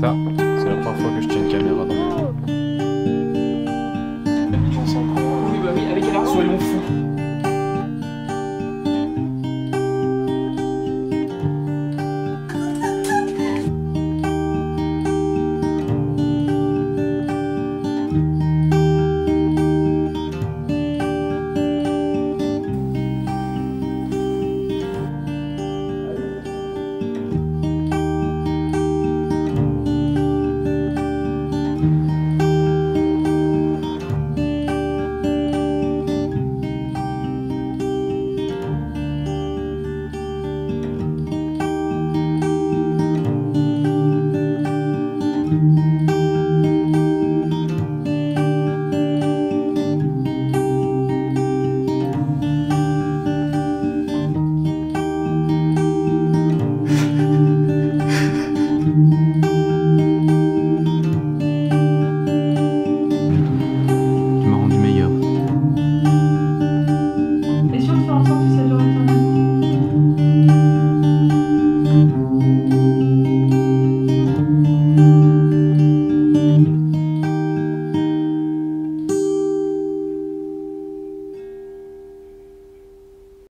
Ça, c'est la première fois que je tiens une caméra dans mon jeu. Oui, bah oui, avec Soyons fous.